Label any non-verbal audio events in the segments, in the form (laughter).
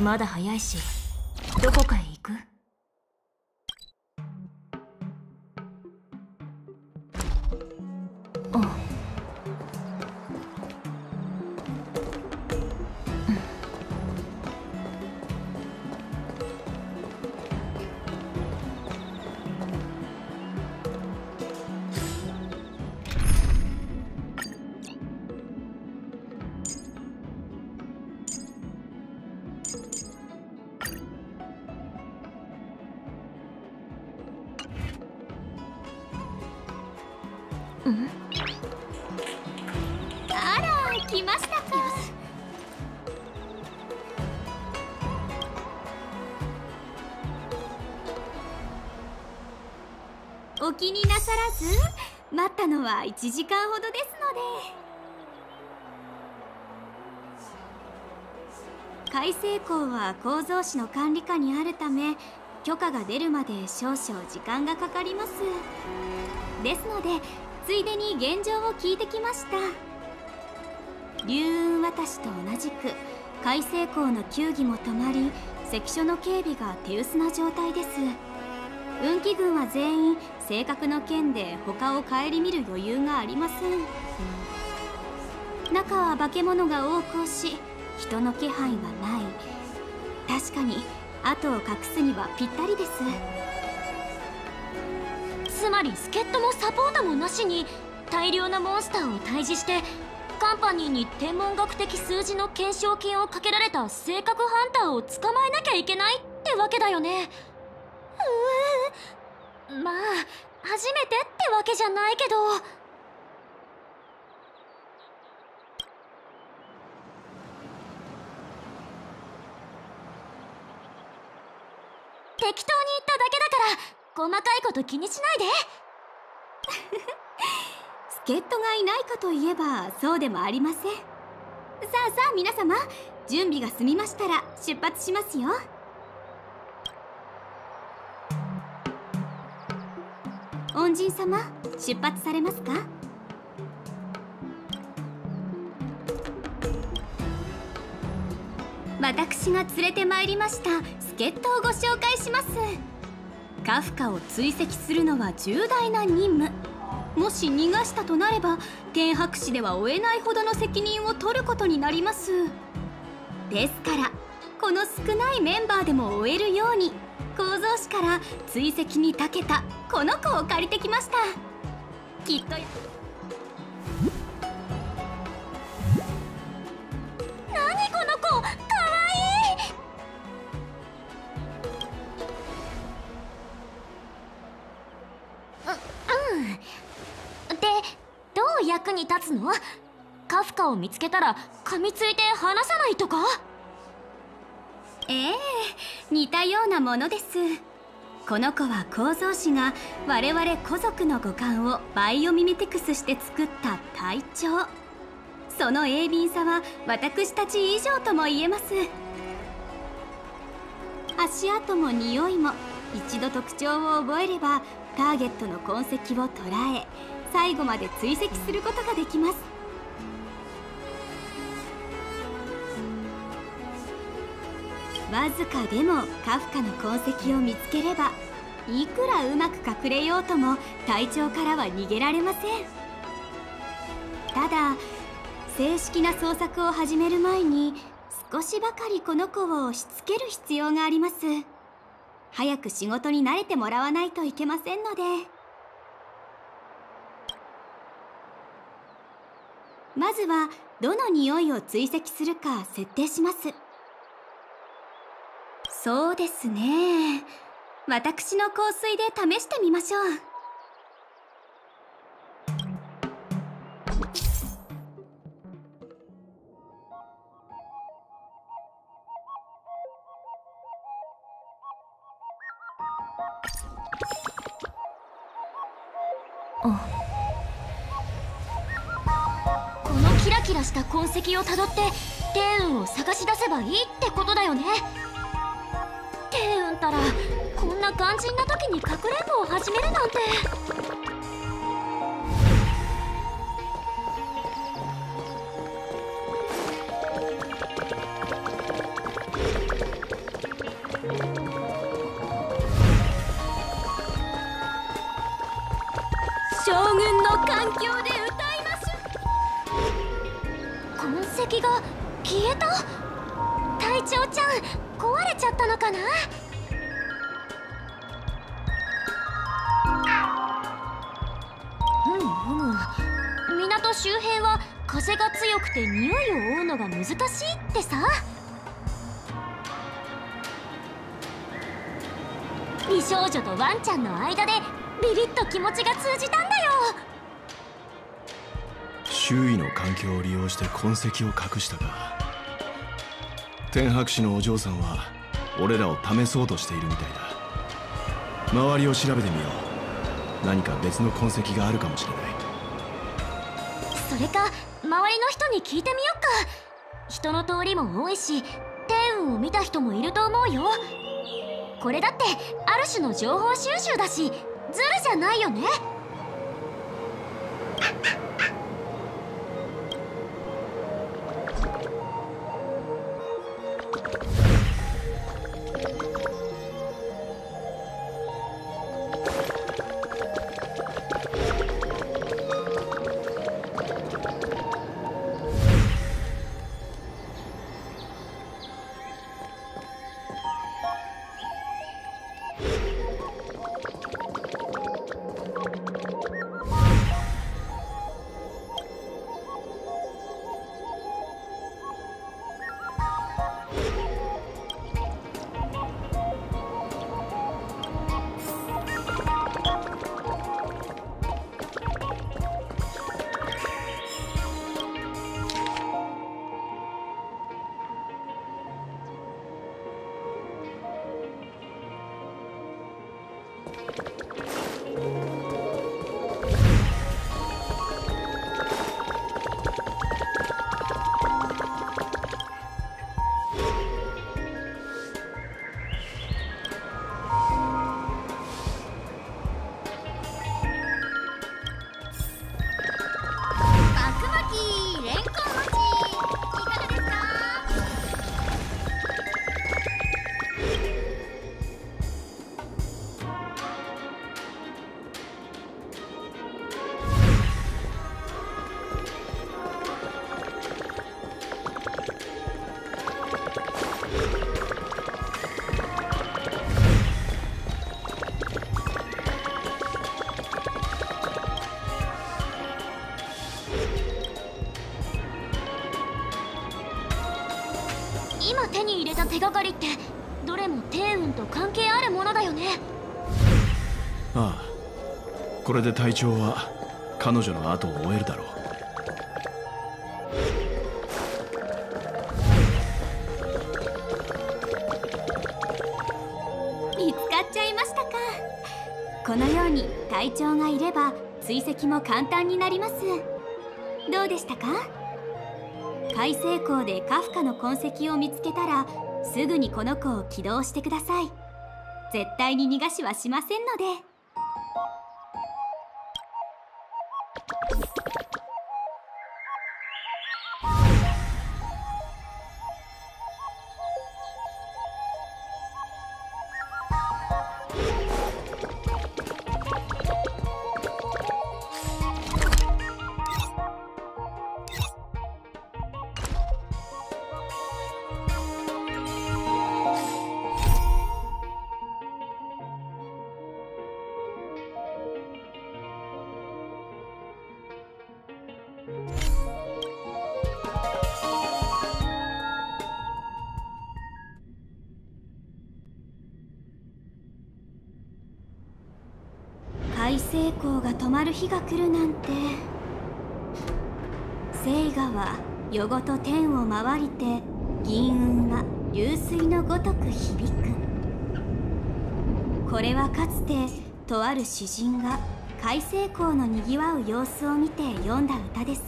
まだ早いしどこかへらず待ったのは1時間ほどですので。海星港は構造士の管理下にあるため許可が出るまで少々時間がかかります。ですのでついでに現状を聞いてきました。竜雲渡しと同じく海星港の球技も止まり関所の警備が手薄な状態です。運気軍は全員性格の件で他を顧みる余裕がありません。中は化け物が横行し人の気配はない。確かに後を隠すにはぴったりです。つまり助っ人もサポートもなしに大量なモンスターを退治してカンパニーに天文学的数字の懸賞金をかけられた性格ハンターを捕まえなきゃいけないってわけだよね。まあ初めてってわけじゃないけど。適当に言っただけだから細かいこと気にしないで。(laughs) 助っ人がいないかといえばそうでもありません。さあさあ皆様準備が済みましたら出発しますよ。恩人様出発されますか？私が連れてまいりました助っ人をご紹介します。カフカを追跡するのは重大な任務。もし逃がしたとなれば天白市では負えないほどの責任を取ることになります。ですからこの少ないメンバーでも終えるように。構造士から追跡に長けたこの子を借りてきました。きっと。何この子？かわい。ううん。でどう役に立つの？カフカを見つけたら噛みついて離さないとか？ええ似たようなものです。この子は構造師が我々古族の五感をバイオミメティクスして作った隊長。その鋭敏さは私たち以上とも言えます。足跡も匂いも一度特徴を覚えればターゲットの痕跡を捉え最後まで追跡することができます。わずかでもカフカの痕跡を見つければいくらうまく隠れようとも隊長からは逃げられません。ただ正式な捜索を始める前に少しばかりこの子をしつける必要があります。早く仕事に慣れてもらわないといけませんので。まずはどの匂いを追跡するか設定します。そうですね。私の香水で試してみましょう。このキラキラした痕跡をたどって天運を探し出せばいいってことだよね。からこんな肝心な時にかくれんぼを始めるなんて。将軍のでいまが消えた？隊長ちゃん壊れちゃったのかな？周辺は風が強くて匂いを追うのが難しいってさ。美少女とワンちゃんの間でビビッと気持ちが通じたんだよ。周囲の環境を利用して痕跡を隠したか天白氏のお嬢さんは俺らを試そうとしているみたいだ。周りを調べてみよう。何か別の痕跡があるかもしれない。れか周りの人に聞いてみよっか。人の通りも多いし天運を見た人もいると思うよ。これだってある種の情報収集だしズルじゃないよね。これで隊長は彼女の後を追えるだろう。見つかっちゃいましたか。このように隊長がいれば追跡も簡単になります。どうでしたか。海成港でカフカの痕跡を見つけたらすぐにこの子を起動してください。絶対に逃がしはしませんので。まる日が来るなんて。聖河は夜ごと天を回りて銀雲は流水のごとく響く。これはかつてとある詩人が海成港のにぎわう様子を見て読んだ歌です。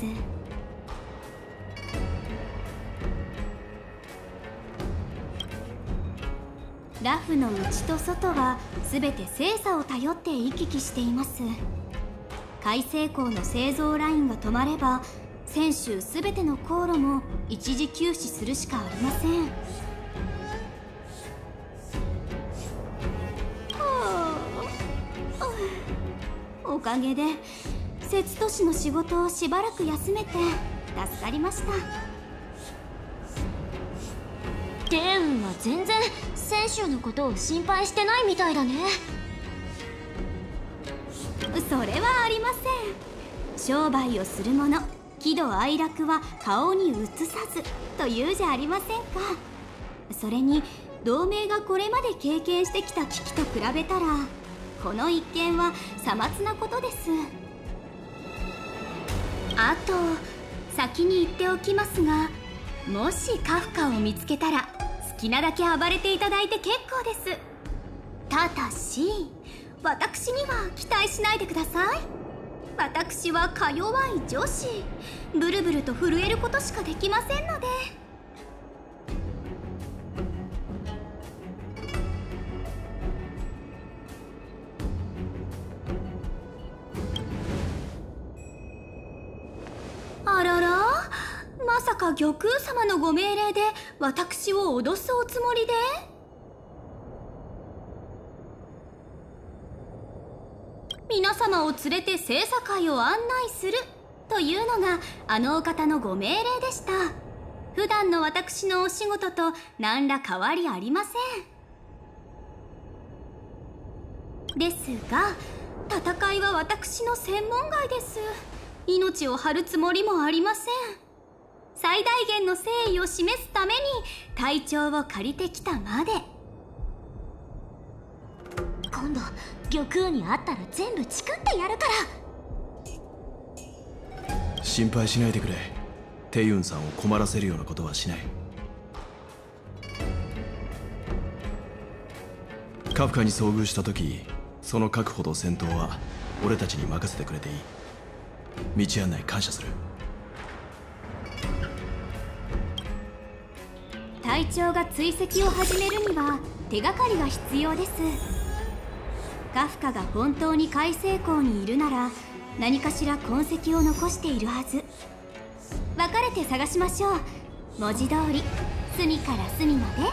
ラフの内と外は全て精査を頼って行き来しています。海成港の製造ラインが止まれば泉州全ての航路も一時休止するしかありません。おかげで節都市の仕事をしばらく休めて助かりました。テーンは全然選手のことを心配してないみたいだね。それは商売をする者喜怒哀楽は顔に映さずというじゃありませんか。それに同盟がこれまで経験してきた危機と比べたらこの一件はさまつなことです。あと先に言っておきますがもしカフカを見つけたら好きなだけ暴れていただいて結構です。ただし私には期待しないでください。私はか弱い女子。ブルブルと震えることしかできませんので。あらら。まさか玉空様のご命令で私を脅すおつもりで？皆様を連れて精査会を案内するというのがあのお方のご命令でした。普段の私のお仕事と何ら変わりありません。ですが戦いは私の専門外です。命を張るつもりもありません。最大限の誠意を示すために隊長を借りてきたまで。今度玉空に会ったら全部チクってやるから。心配しないでくれ。テユンさんを困らせるようなことはしない。カフカに遭遇した時その確保と戦闘は俺たちに任せてくれていい。道案内感謝する。隊長が追跡を始めるには手がかりが必要ですカフカが本当に海成港にいるなら何かしら痕跡を残しているはず。分かれて探しましょう。文字通り隅から隅まで。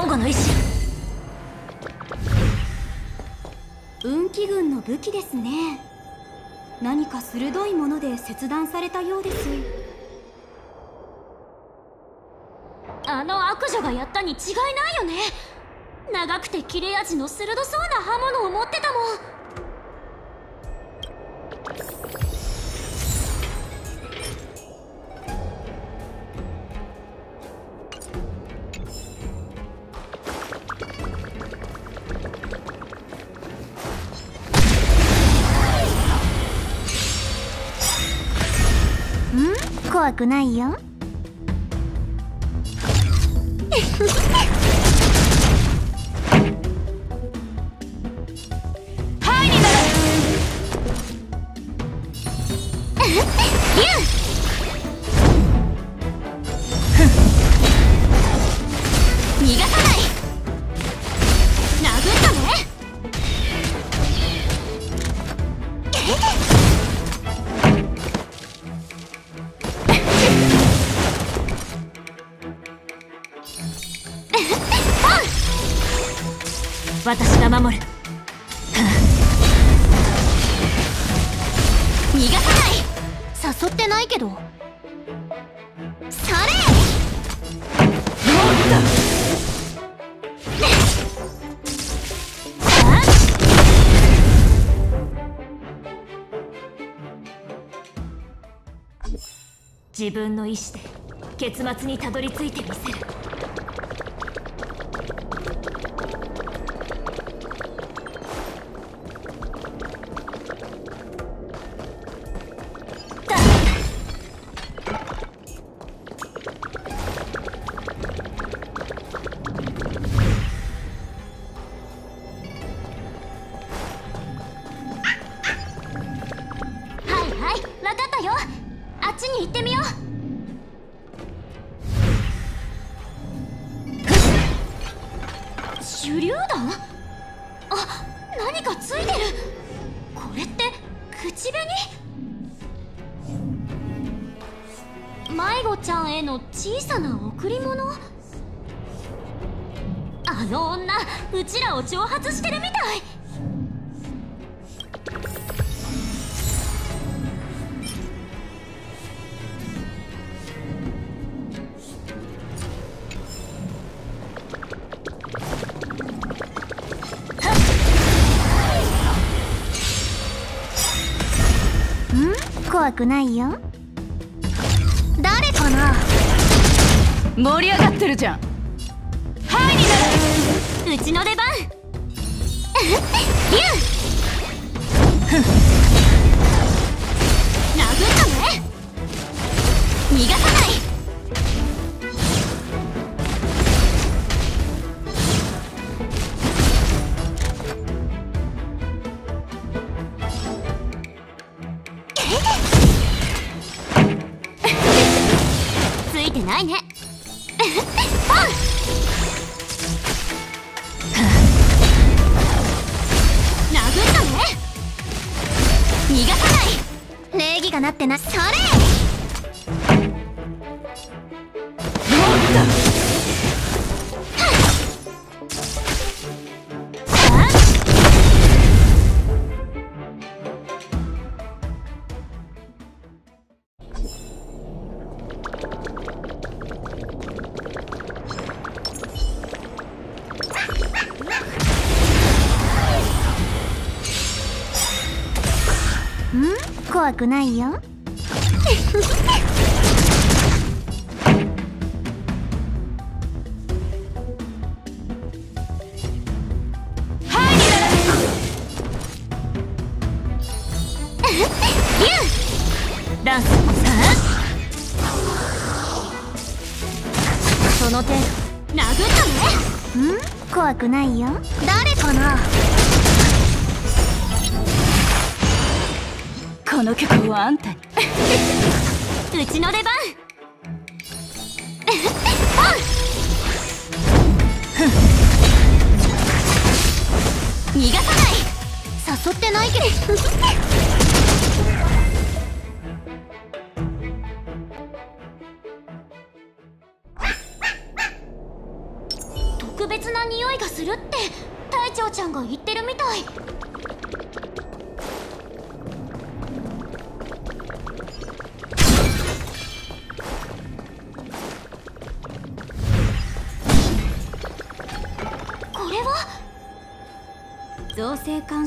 本語の意志運気軍の武器ですね。何か鋭いもので切断されたようです。あの悪女がやったに違いないよね。長くて切れ味の鋭そうな刃物を持ってたもん。くないよ。自分の意志で結末にたどり着いてみせる。怖くないよ。誰かな？盛り上がってるじゃん。うちの出番。(laughs) 殴ったね。逃がさないくないよ。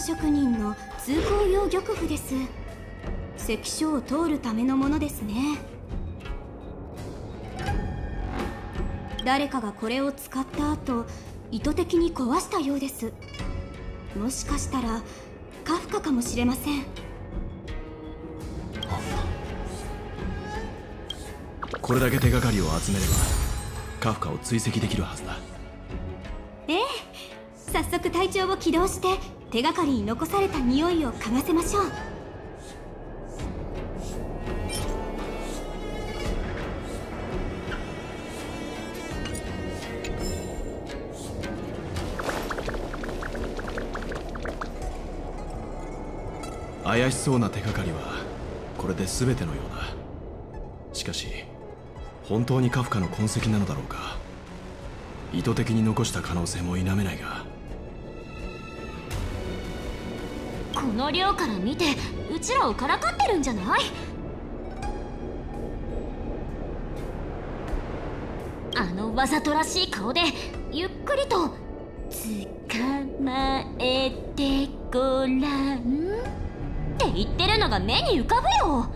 職人の通行用玉符です。関所を通るためのものですね。誰かがこれを使った後意図的に壊したようです。もしかしたらカフカかもしれません。これだけ手がかりを集めればカフカを追跡できるはずだ。ええ。早速隊長を起動して手がかりに残された匂いを嗅がせましょう。怪しそうな手がかりはこれで全てのようだしかし本当にカフカの痕跡なのだろうか。意図的に残した可能性も否めないが。この量から見てうちらをからかってるんじゃない？あのわざとらしい顔でゆっくりと「捕まえてごらん」って言ってるのが目に浮かぶよ。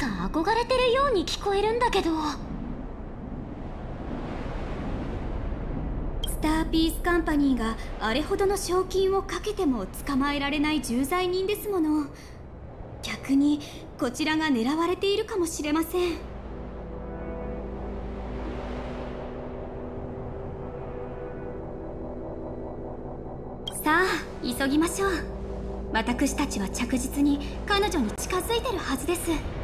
か憧れてるように聞こえるんだけど。スターピースカンパニーがあれほどの賞金をかけても捕まえられない重罪人ですもの。逆にこちらが狙われているかもしれません。さあ急ぎましょう。私たちは着実に彼女に近づいてるはずです。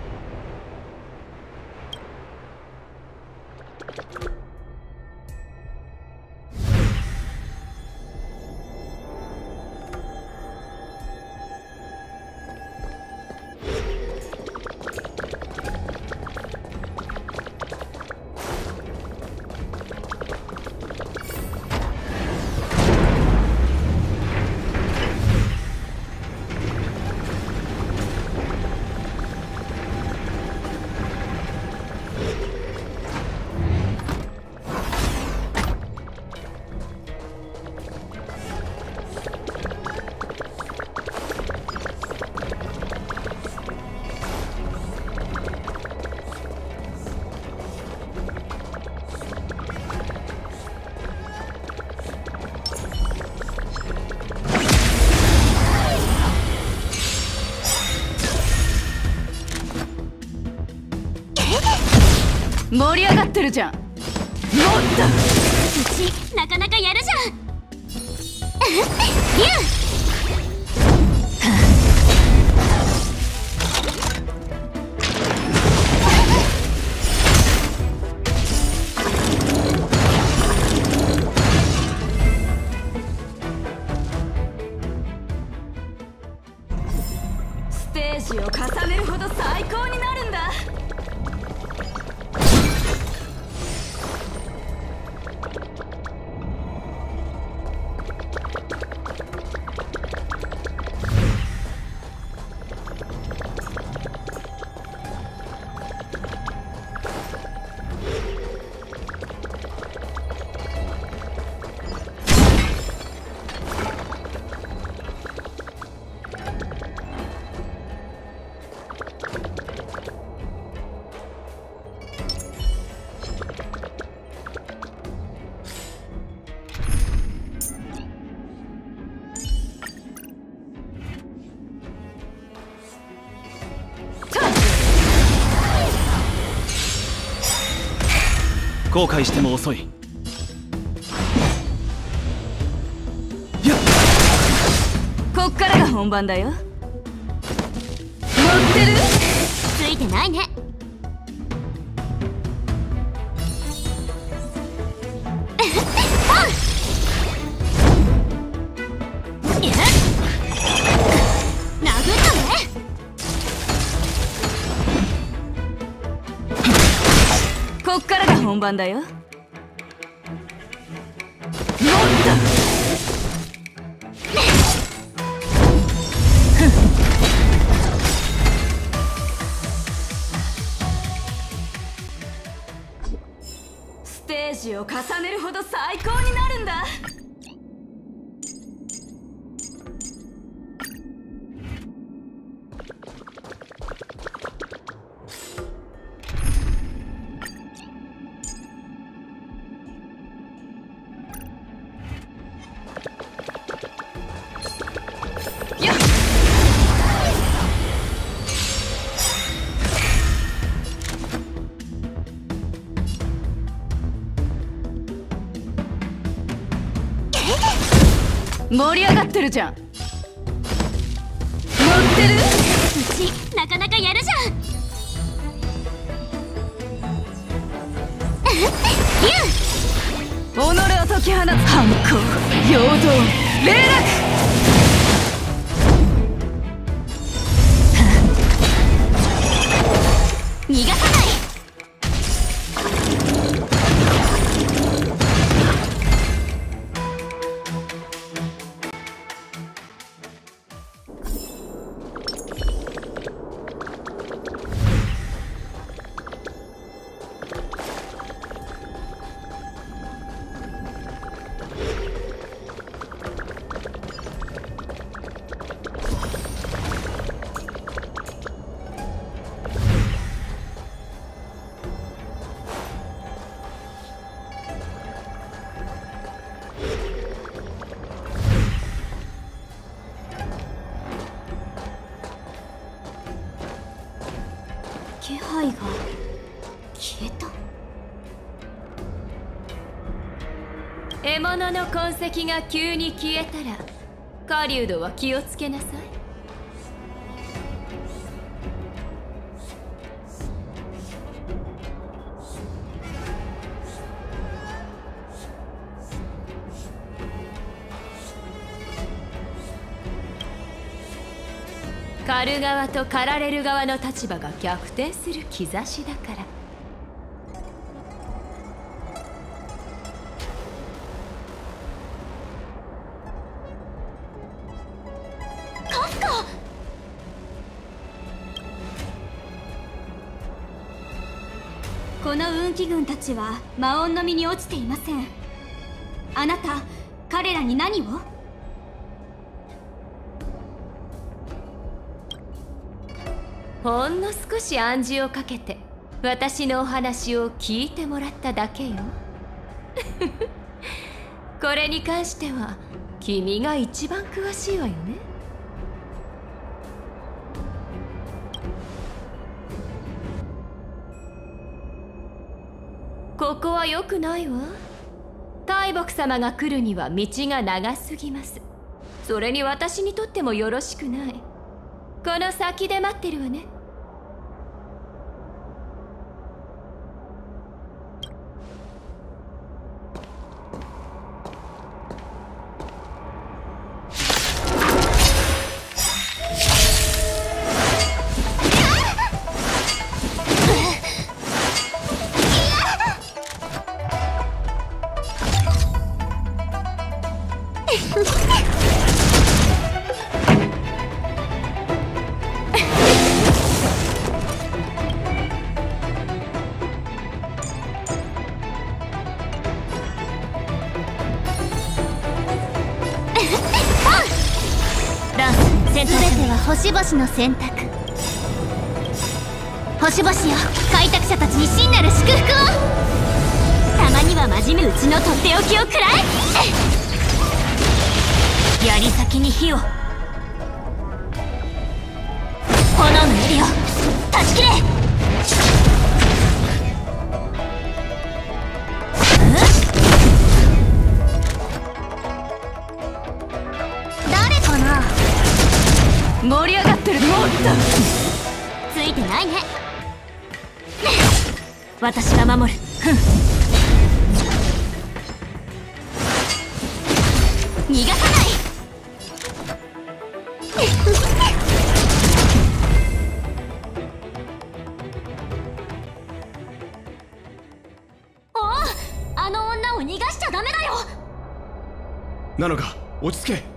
ってるじゃん。もっうちなかなかやるじゃん。(laughs) リュウ。後悔しても遅い。こっからが本番だよ。乗ってる？ついてないね番だよ。り上が痕跡が急に消えたら狩人は気をつけなさい。狩る側と狩られる側の立場が逆転する兆しだから。軍たちは魔音の身に落ちていません。あなた彼らに何を？ほんの少し暗示をかけて私のお話を聞いてもらっただけよ。(laughs) これに関しては君が一番詳しいわよね。くないわ。大木様が来るには道が長すぎます。それに私にとってもよろしくない。この先で待ってるわね。全ては星々の選択。星々よ開拓者たちに真なる祝福を。たまには真面目うちのとっておきを食らえ。槍先に火を。炎の槍を。断ち切れ。盛り上がってるもっついてないね。私が守る。ふん。逃がさない。(laughs) おおあの女を逃がしちゃダメだよ。なのか落ち着け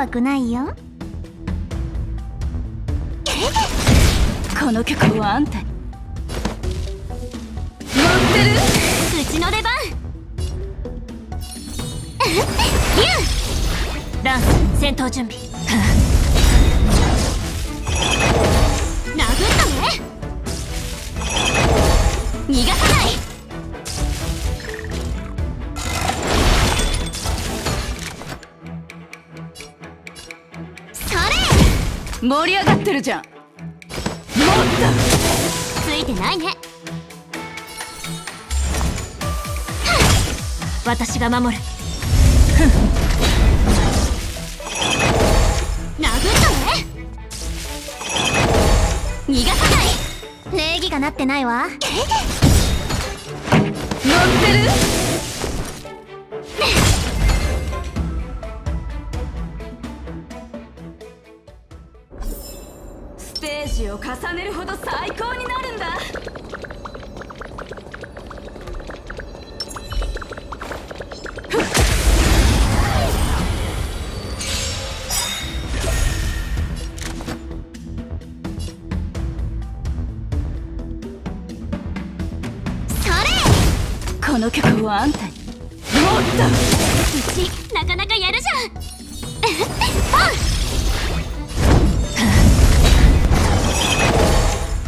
怖くないよ。この曲はあんたに。うちの出番。ランス戦闘準備るじゃん。ついてないね。私が守る。殴ったね。逃がさない。礼儀がなってないわ。乗ってる？の許あんたに。もっとうちなかなかやるじゃん。ポ (laughs)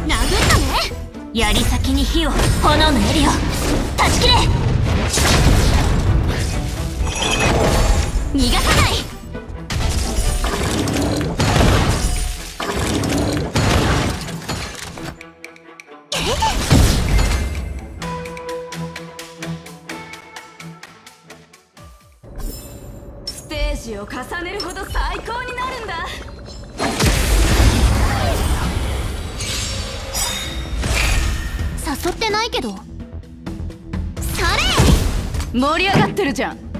ン殴ったね。槍先に火を炎のエリオ断ち切れ。逃がさない。就这样。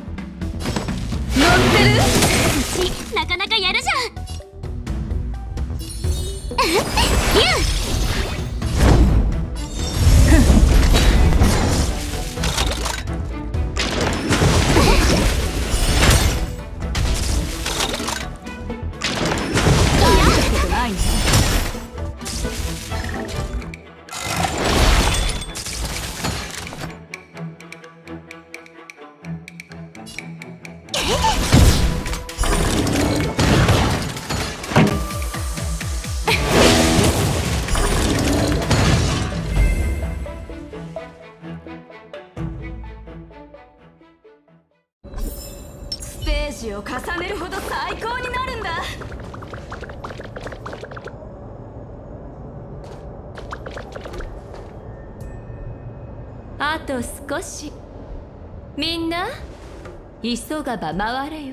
がば回れよ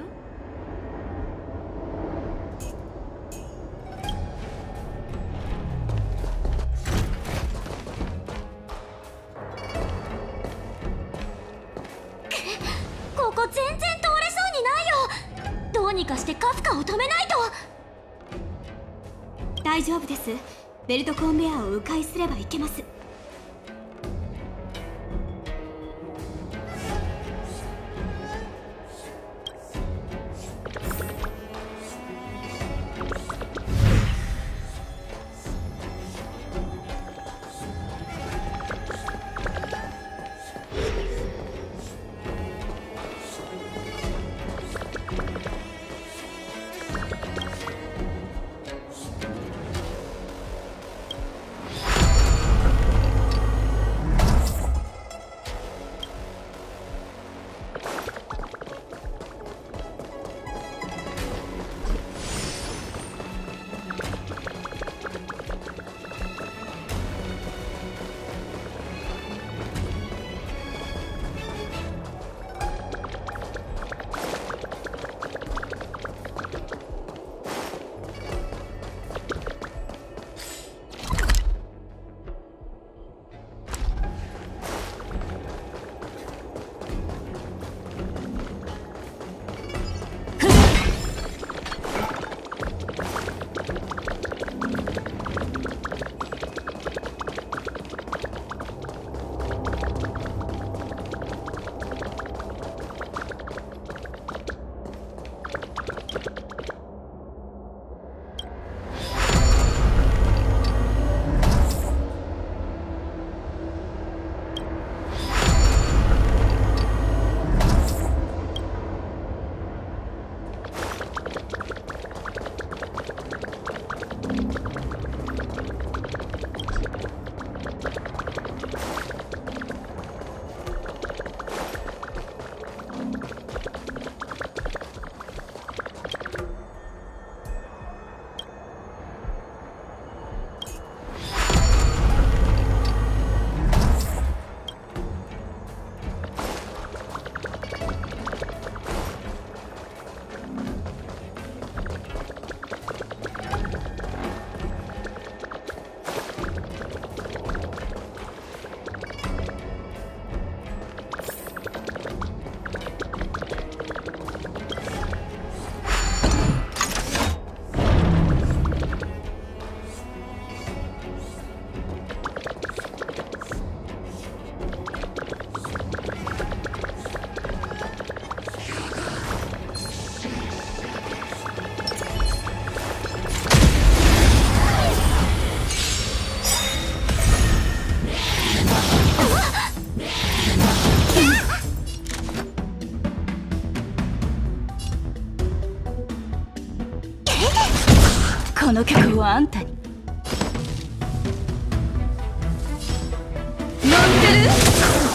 たに。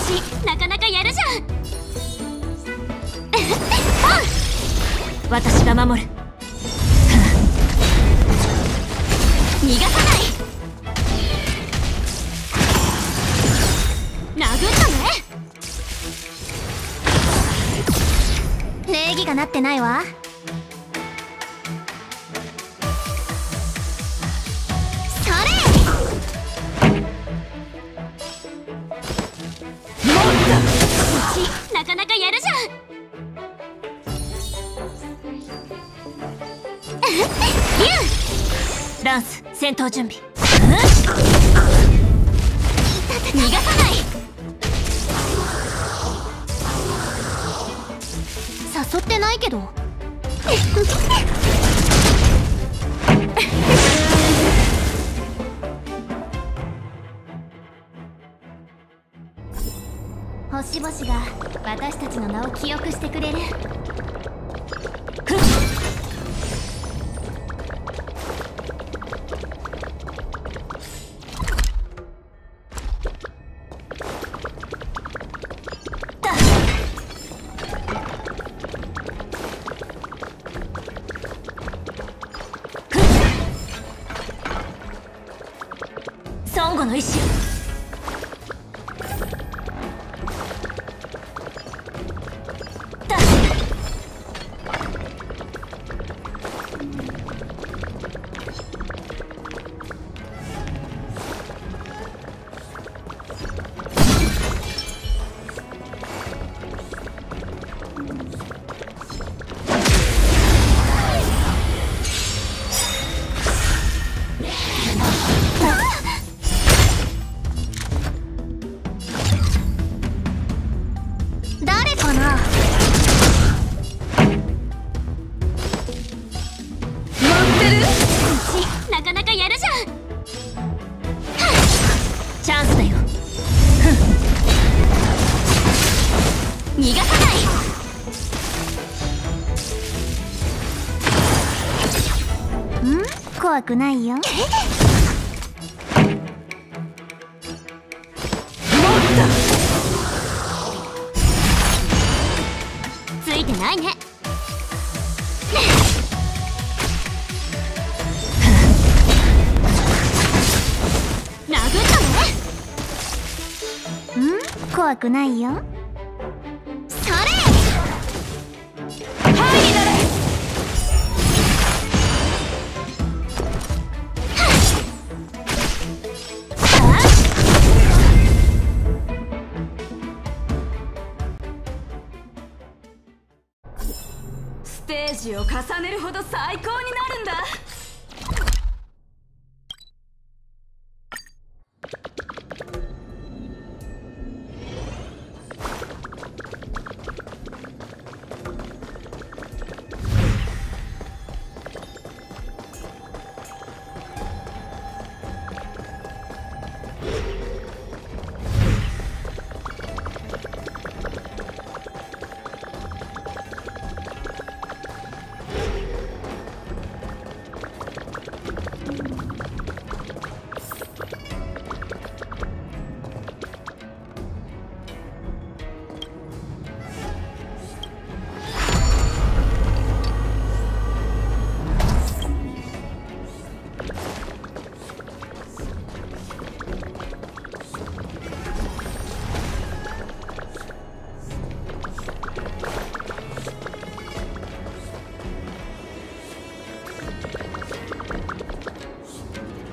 ちなかなかやるじゃん。(laughs) 私が守る戦闘準備。逃がさない。誘ってないけど。(laughs) 星々が私たちの名を記憶してくれるくないよ。ついてないね。(laughs) 殴ったね怖くないよ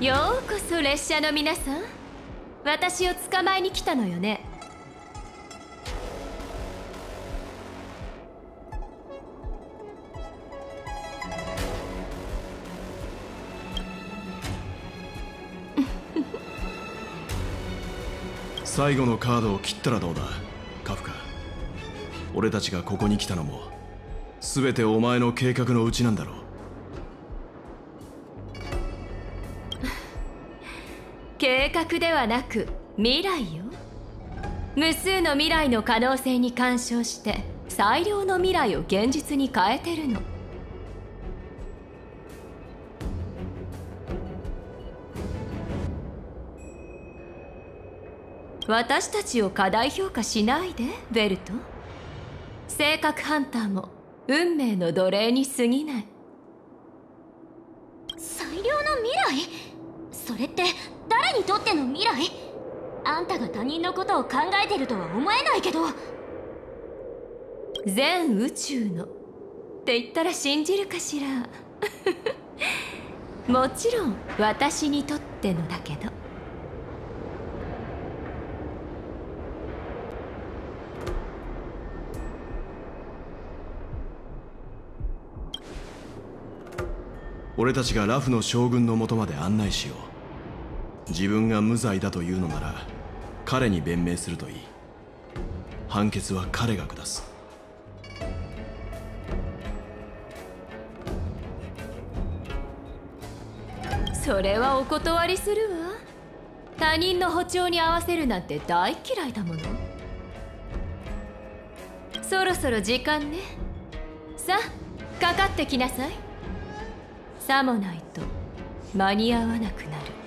ようこそ列車の皆さん。私を捕まえに来たのよね。最後のカードを切ったらどうだ？カフカ。俺たちがここに来たのも全てお前の計画のうちなんだろう。ではなく未来よ。無数の未来の可能性に干渉して最良の未来を現実に変えてるの。私たちを過大評価しないでベルト。性格ハンターも運命の奴隷に過ぎない。ての未来？あんたが他人のことを考えてるとは思えないけど。全宇宙のって言ったら信じるかしら。(laughs) もちろん私にとってのだけど。俺たちがラフの将軍のもとまで案内しよう自分が無罪だというのなら彼に弁明するといい。判決は彼が下す。それはお断りするわ。他人の歩調に合わせるなんて大嫌いだもの。そろそろ時間ね。さあかかってきなさい。さもないと間に合わなくなる。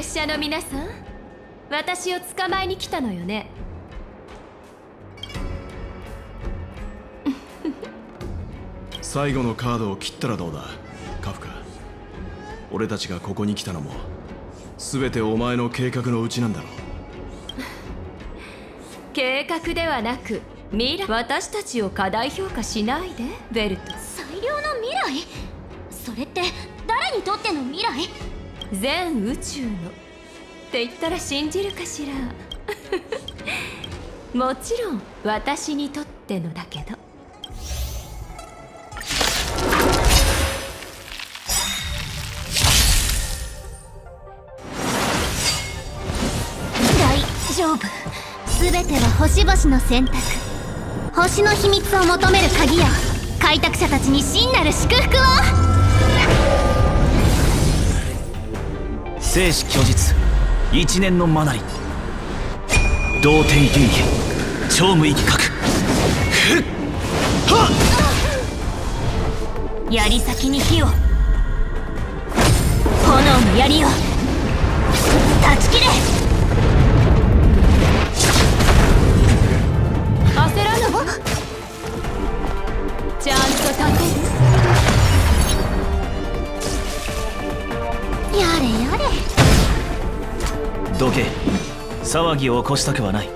列車の皆さん私を捕まえに来たのよね。最後のカードを切ったらどうだ？カフカ俺たちがここに来たのも全てお前の計画のうちなんだろう。計画ではなく未来。私たちを過大評価しないで。ベルト。最良の未来？それって全宇宙の。って言ったら信じるかしら。(laughs) もちろん私にとってのだけど。大丈夫。全ては星々の選択。星の秘密を求める鍵よ開拓者たちに真なる祝福を。生死虚実。一年のマナリ同点流儀超無域核槍先に火を。炎の槍を。断ち切れ。焦らないちゃんと立てる。やれやれ。どけ。騒ぎを起こしたくはない。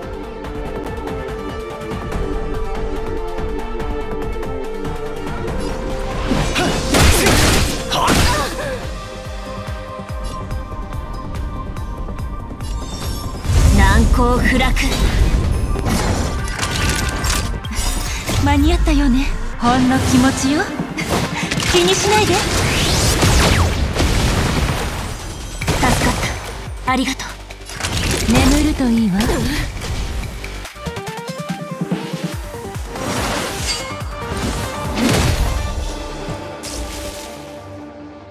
難攻不落。間に合ったよね。ほんの気持ちよ気にしないで。助かった。ありがとう。るといいわ。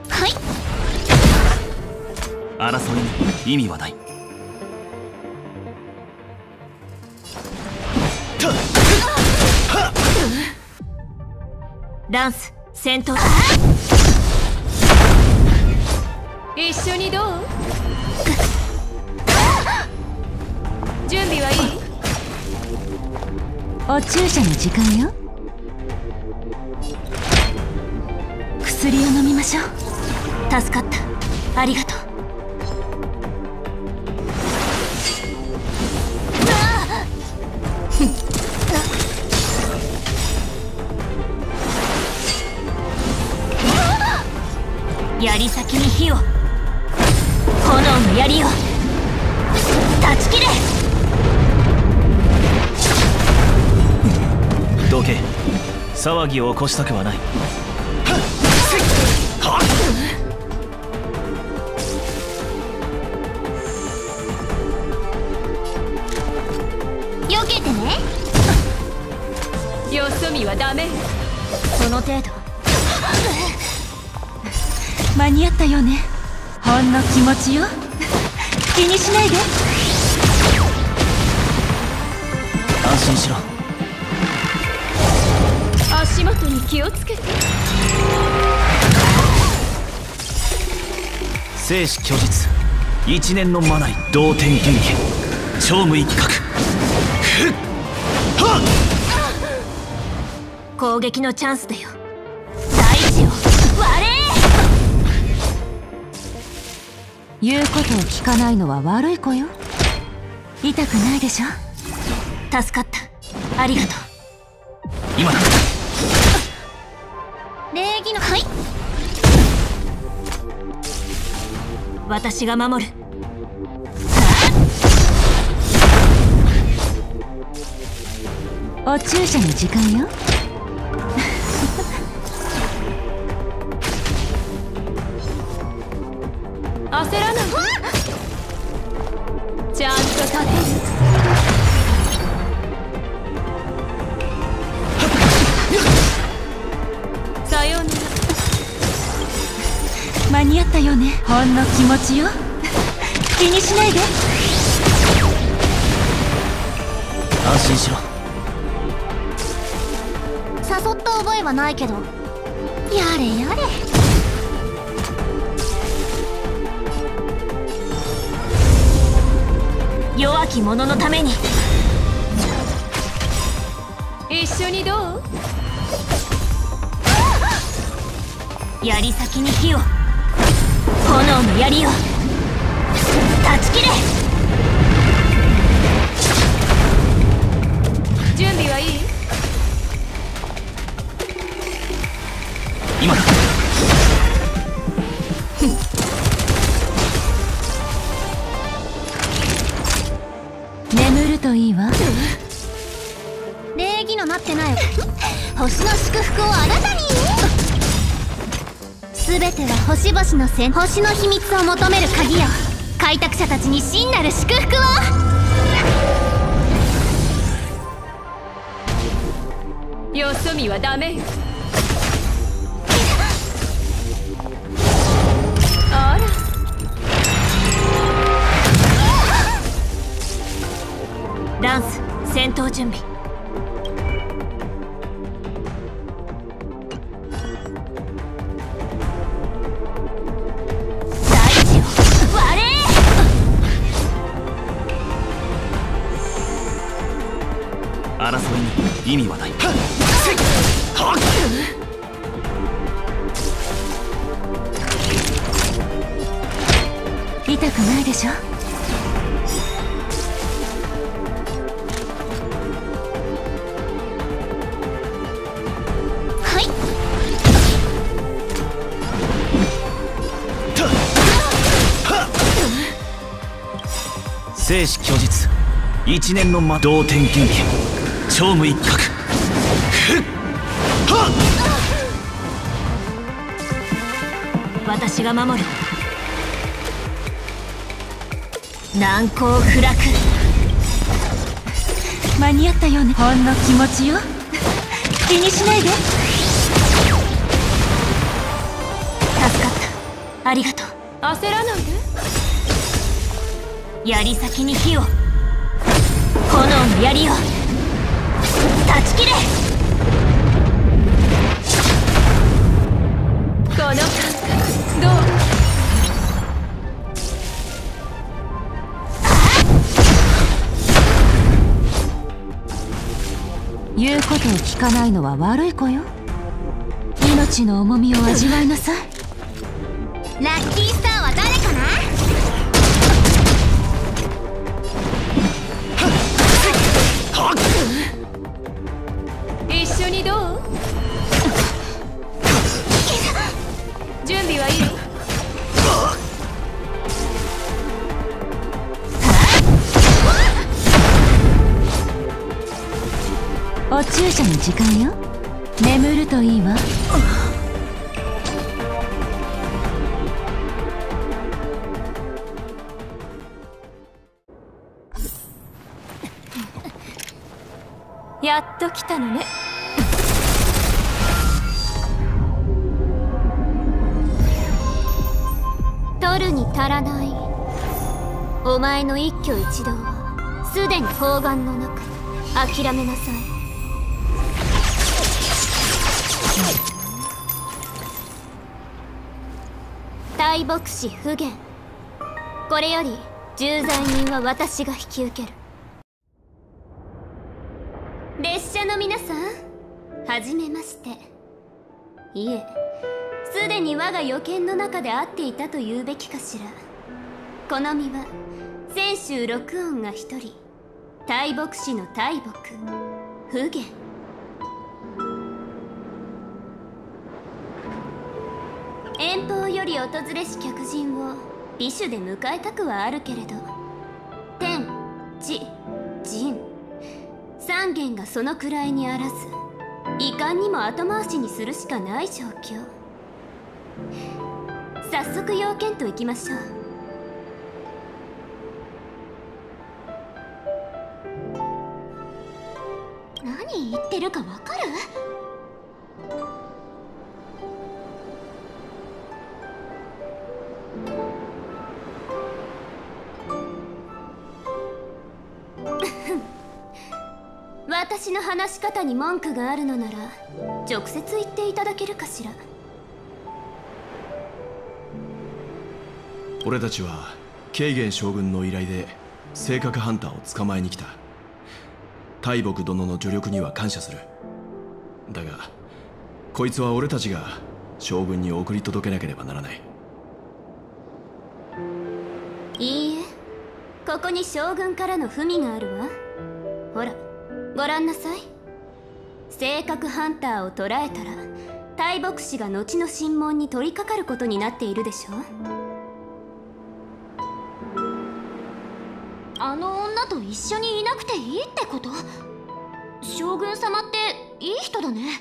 はい。争いに意味はない。ランス戦闘。一緒にどう？備はいいお注射の時間よ。薬を飲みましょう。助かった。ありがとう。騒ぎを起こしたくはない。避けてね。よそ見はダメ。よその程度。間に合ったよね。ほんの気持ちよ。気にしないで。安心しろ気をつけて。生死虚実。一年のマナリ同点超無一角攻撃のチャンスだよ。大地を割れ言うことを聞かないのは悪い子よ。痛くないでしょ。助かった。ありがとう私が守る。お注射の時間よ。た覚えはないけど。やれやれ。弱き者のために。一緒にどう？槍先に火を。炎の槍を。断ち切れ星の戦星の秘密を求める鍵よ。開拓者たちに真なる祝福を。よそ見はダメ。よあら。ダンス戦闘準備。意味はない。痛くないでしょ？はい。生死虚実一年の魔同点元気超無一角私が守る。難攻不落。間に合ったよね。ほんの気持ちよ。気にしないで。助かった。ありがとう。焦らないで。槍先に火を。炎の槍を聞かないのは悪い子よ。命の重みを味わいなさい。時間よ。眠るといいわ。やっと来たのね。取るに足らない。お前の一挙一動はすでに砲丸の中諦めなさい。大牧師不言これより重罪人は私が引き受ける列車の皆さんはじめまして。いえすでに我が予見の中で会っていたと言うべきかしら。この身は泉州六音が一人。大牧師の大牧不言遠方より訪れし客人を美酒で迎えたくはあるけれど。天地人。三元がそのくらいにあらず遺憾にも後回しにするしかない状況。早速要件といきましょう。何言ってるかわかる？私の話し方に文句があるのなら直接言っていただけるかしら。俺たちは慶元将軍の依頼で性格ハンターを捕まえに来た。大木殿の助力には感謝する。だがこいつは俺たちが将軍に送り届けなければならない。いいえ。ここに将軍からの文があるわ。ほらご覧なさい。性格ハンターを捕らえたら大牧師が後の審問に取り掛かることになっているでしょう。あの女と一緒にいなくていいってこと？将軍様っていい人だね。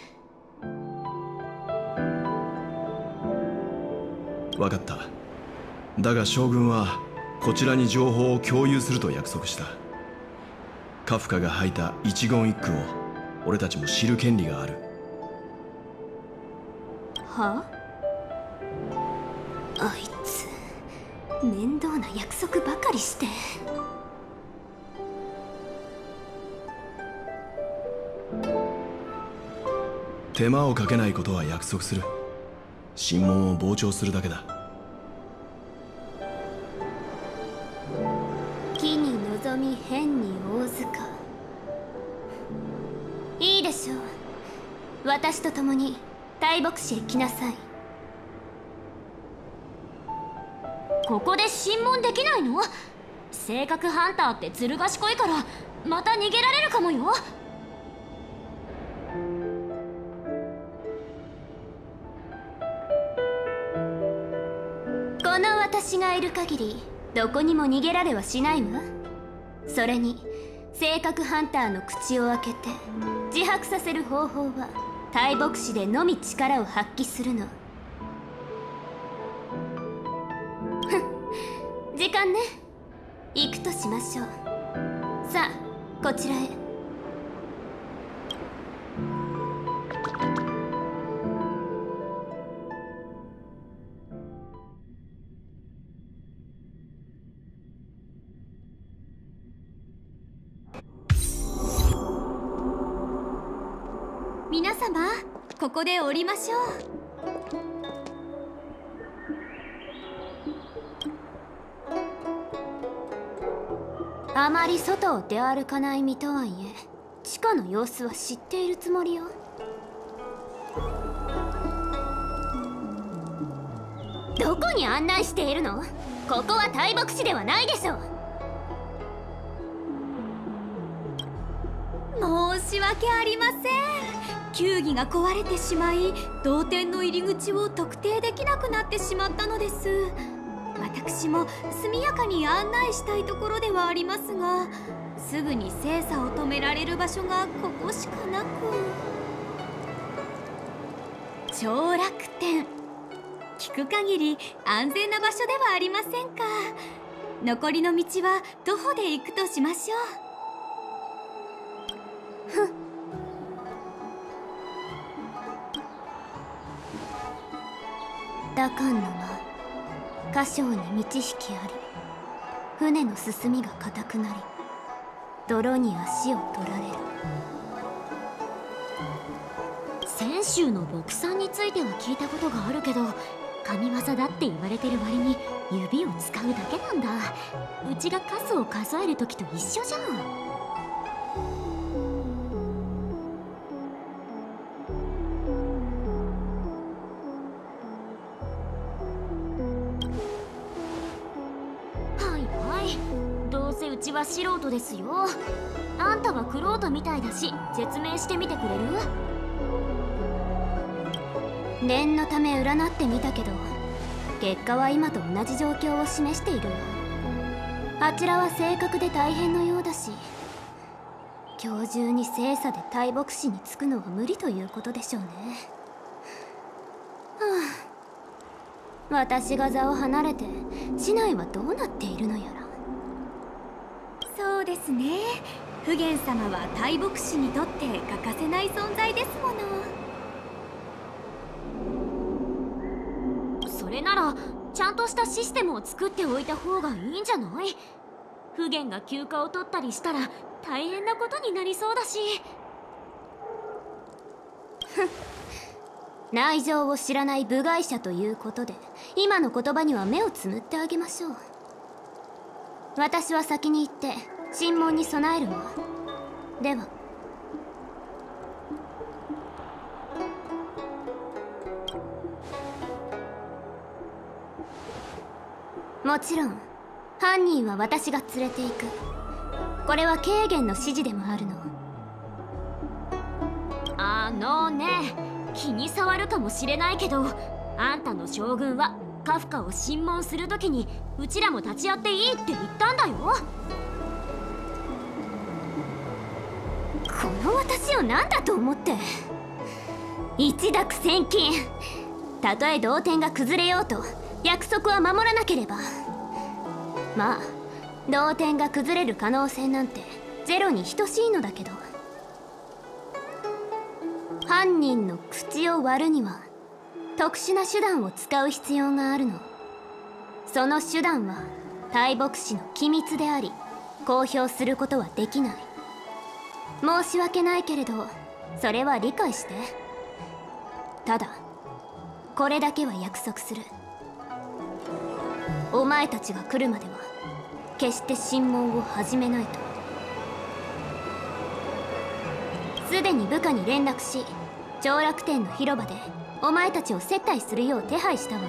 分かった。だが将軍はこちらに情報を共有すると約束した。カフカが吐いた一言一句を俺たちも知る権利がある。はあ？いつ面倒な約束ばかりして。手間をかけないことは約束する。審問を傍聴するだけだいいでしょう。私と共に大牧師へ来なさい。ここで審問できないの？性格ハンターってずる賢いからまた逃げられるかもよ。この私がいる限りどこにも逃げられはしないわ。それに性格ハンターの口を開けて自白させる方法は大牧師でのみ力を発揮するの。時間ね。行くとしましょう。さあこちらへ。こで降りましょう。あまり外を出歩かない身とはいえ地下の様子は知っているつもりよ。どこに案内しているの？ここは大牧師ではないでしょう。申し訳ありません。球技が壊れてしまい同点の入り口を特定できなくなってしまったのです。私も速やかに案内したいところではありますがすぐに精査を止められる場所がここしかなく。長楽天聞く限り安全な場所ではありませんか。残りの道は徒歩で行くとしましょう。ふん打艦の間箇所に満ち引きあり船の進みが硬くなり泥に足を取られる。泉州の牧さんについては聞いたことがあるけど神業だって言われてる割に指を使うだけなんだ。うちが数を数える時と一緒じゃん。素人ですよ。あんたはクロートみたいだし説明してみてくれる？念のため占ってみたけど結果は今と同じ状況を示している。わあちらは正確で大変のようだし今日中に精査で大牧師につくのは無理ということでしょうね。はあ。私が座を離れて市内はどうなっているのやら。そうですね。普賢様は大牧師にとって欠かせない存在ですもの。それならちゃんとしたシステムを作っておいた方がいいんじゃない？普賢が休暇を取ったりしたら大変なことになりそうだし。内情を知らない部外者ということで今の言葉には目をつむってあげましょう。私は先に行って審問に備えるわでは。もちろん。犯人は私が連れて行く。これは軽減の指示でもあるの。あのね。気に障るかもしれないけどあんたの将軍はカフカを審問するときにうちらも立ち会っていいって言ったんだよ。この私を何だと思って。一諾千金。たとえ同点が崩れようと約束は守らなければ。まあ同点が崩れる可能性なんてゼロに等しいのだけど。犯人の口を割るには特殊な手段を使う必要があるの。その手段は大牧師の機密であり公表することはできない。申し訳ないけれどそれは理解して。ただこれだけは約束する。お前たちが来るまでは決して審問を始めないと。すでに部下に連絡し上楽天の広場でお前たちを接待するよう手配したわ。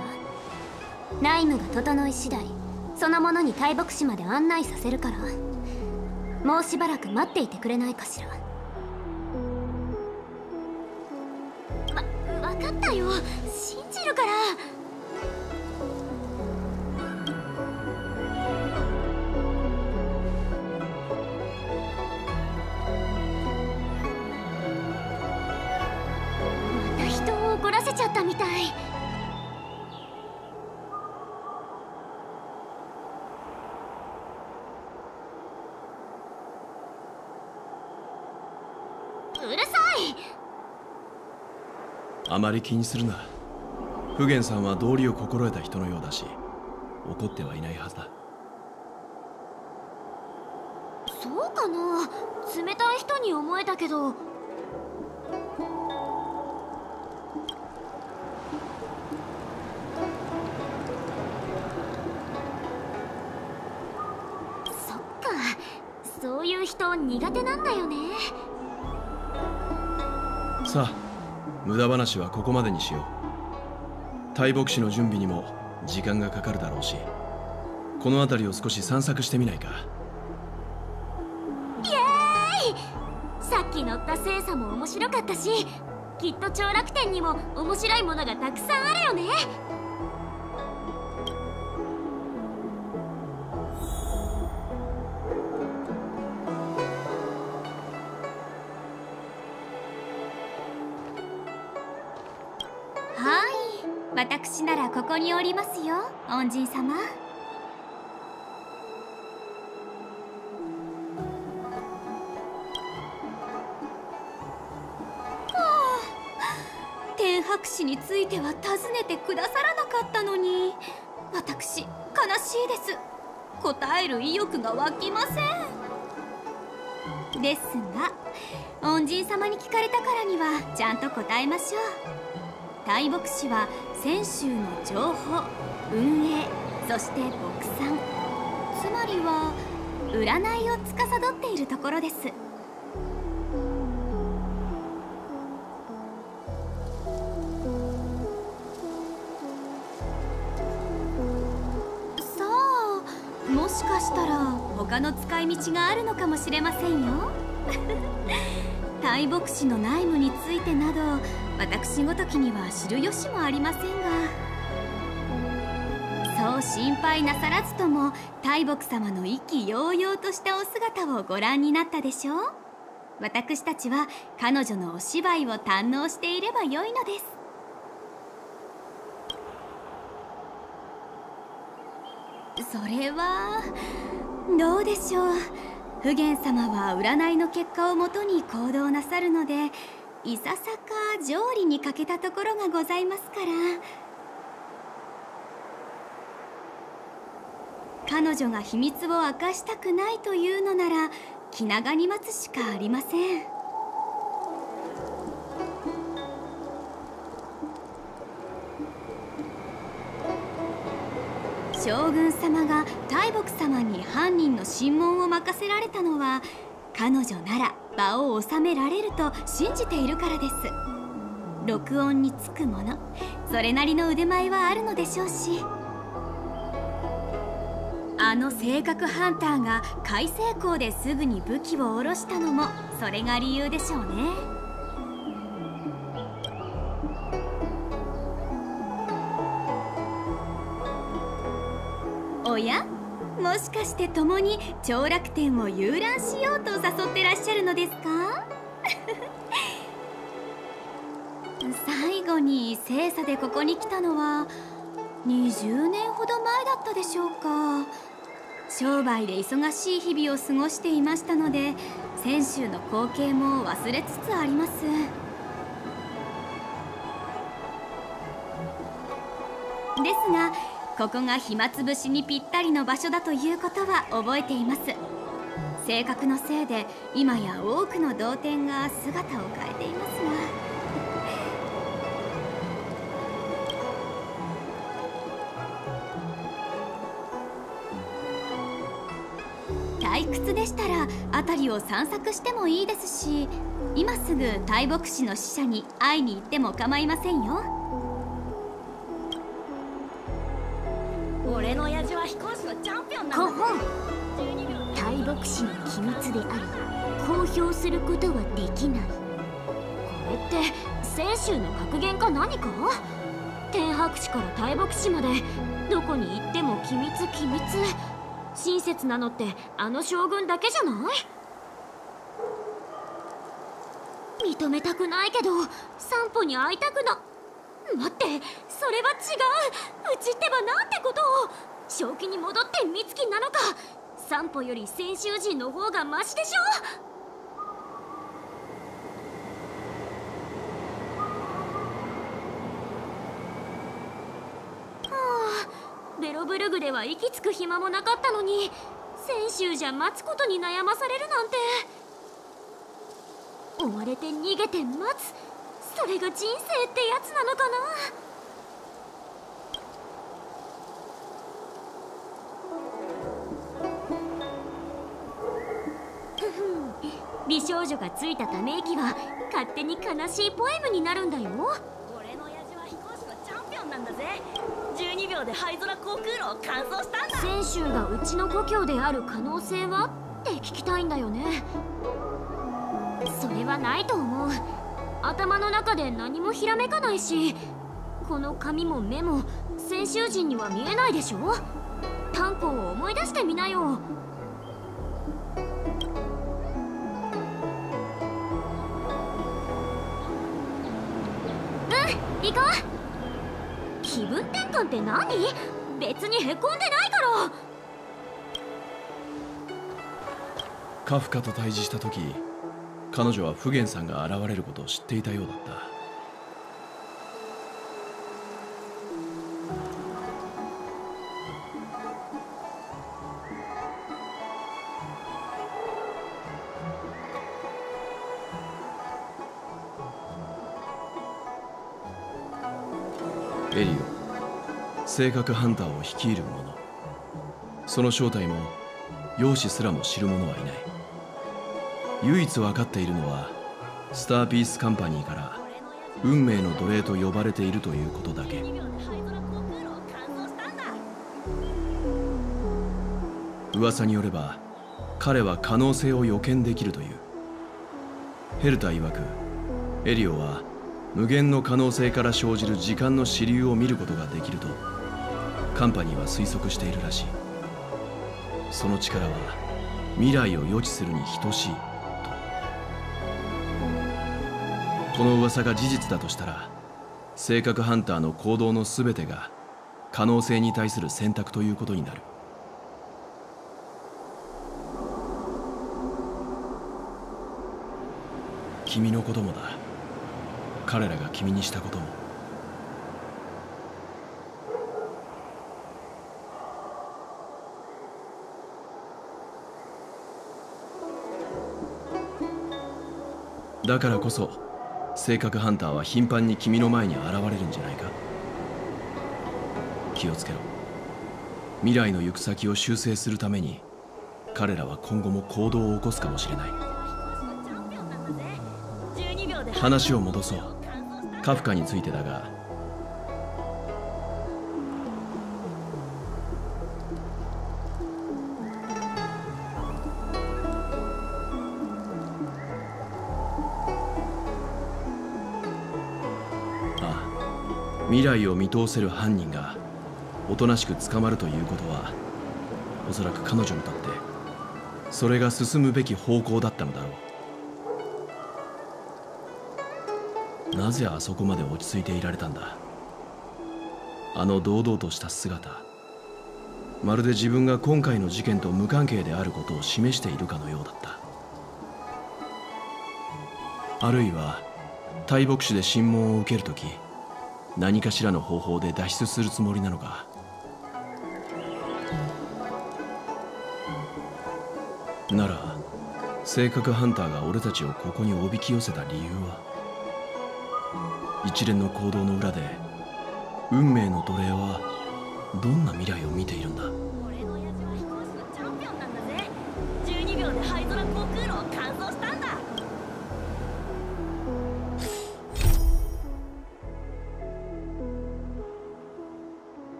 内務が整い次第その者に大牧師まで案内させるから。もうしばらく待っていてくれないかしら。わ分かったよ。信じるから。また人を怒らせちゃったみたいうるさいあまり気にするな。普賢さんは道理を心得た人のようだし怒ってはいないはずだ。そうかな。冷たい人に思えたけど。そういう人苦手なんだよね。さあ無駄話はここまでにしよう。大牧師の準備にも時間がかかるだろうし。この辺りを少し散策してみないか。イエーイ！さっき乗った精査も面白かったしきっと長楽天にも面白いものがたくさんあるよね。私ならここにおりますよ恩人様。天白氏については尋ねてくださらなかったのに。私悲しいです。答える意欲が湧きません。ですが恩人様に聞かれたからにはちゃんと答えましょう。大牧師は泉州の情報運営そして牧産。つまりは占いを司っているところです。さあもしかしたら他の使い道があるのかもしれませんよ。(laughs) 大牧師の内務についてなど私ごときには知る由もありませんがそう心配なさらずとも大牧様の意気揚々としたお姿をご覧になったでしょう。私たちは彼女のお芝居を堪能していればよいのです。それはどうでしょう。普賢様は占いの結果をもとに行動なさるのでいささか条理に欠けたところがございますから。彼女が秘密を明かしたくないというのなら気長に待つしかありません。将軍様が大木様に犯人の審問を任せられたのは彼女なら。場を収められると信じているからです。録音につくものそれなりの腕前はあるのでしょうし。あの性格ハンターが海星港ですぐに武器を下ろしたのもそれが理由でしょうね。おや？もしかして共に長楽天を遊覧しようと誘ってらっしゃるのですか？(laughs) 最後に精査でここに来たのは20年ほど前だったでしょうか。商売で忙しい日々を過ごしていましたので泉州の光景も忘れつつあります。ですがここが暇つぶしにぴったりの場所だということは覚えています。性格のせいで今や多くの童貞が姿を変えていますが。退屈でしたら辺りを散策してもいいですし今すぐ大牧師の使者に会いに行っても構いませんよ。俺の親父は飛行士のチャンピオンなんだ。大牧師の機密であり公表することはできない。これって泉州の格言か何か？天白氏から大牧師までどこに行っても機密機密。親切なのってあの将軍だけじゃない？認めたくないけど散歩に会いたくな。待ってそれは違う。うちってばなんてことを。正気に戻って美月なのか。散歩より先週人の方がマシでしょはあベロブルグでは息つく暇もなかったのに先週じゃ待つことに悩まされるなんて。追われて逃げて待つそれが人生ってやつなのかな？美少女がついたため息は勝手に悲しいポエムになるんだよ。俺の親父は飛行士のチャンピオンなんだぜ。12秒で灰空航空路を完走したんだ。泉州がうちの故郷である可能性は？って聞きたいんだよね。それはないと思う頭の中で何もひらめかないしこの髪も目も先週人には見えないでしょ？炭鉱を思い出してみなよ。うん行こう。気分転換って何？別にへこんでないから。カフカと対峙した時彼女はフゲンさんが現れることを知っていたようだった。エリオ性格ハンターを率いる者その正体も容姿すらも知る者はいない。唯一分かっているのはスターピースカンパニーから運命の奴隷と呼ばれているということだけ。噂によれば彼は可能性を予見できるという。ヘルタ曰くエリオは無限の可能性から生じる時間の支流を見ることができるとカンパニーは推測しているらしい。その力は未来を予知するに等しい。この噂が事実だとしたら性格ハンターの行動の全てが可能性に対する選択ということになる。君のこともだ。彼らが君にしたことも。だからこそ性格ハンターは頻繁に君の前に現れるんじゃないか？気をつけろ。未来の行く先を修正するために彼らは今後も行動を起こすかもしれない。話を戻そう。カフカについてだが未来を見通せる犯人がおとなしく捕まるということはおそらく彼女にとってそれが進むべき方向だったのだろう。なぜあそこまで落ち着いていられたんだ？あの堂々とした姿。まるで自分が今回の事件と無関係であることを示しているかのようだった。あるいは大牧師で審問を受けるとき何かしらの方法で脱出するつもりなのか？なら性格ハンターが俺たちをここにおびき寄せた理由は？一連の行動の裏で運命の奴隷はどんな未来を見ているんだ？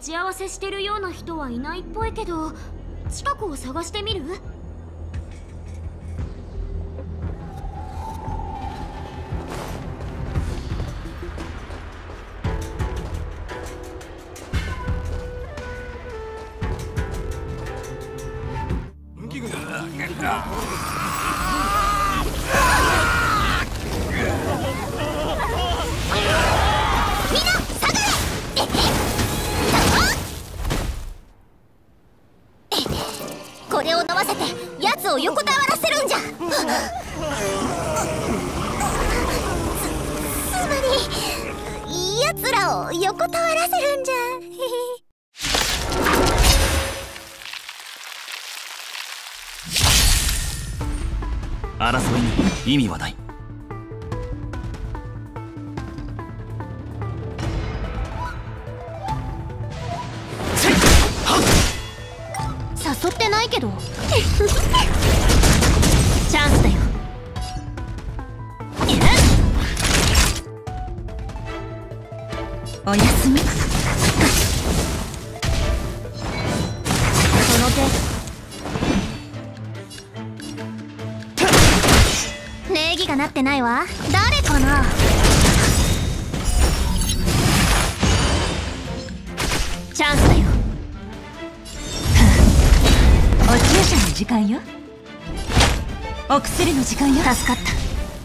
待ち合わせしてるような人はいないっぽいけど近くを探してみる？意味はない。誘ってないけど。チャンスだよ。おやすみ。その手。かなってないわ。誰かな？チャンスだよ。お注射の時間よ。お薬の時間よ。助かっ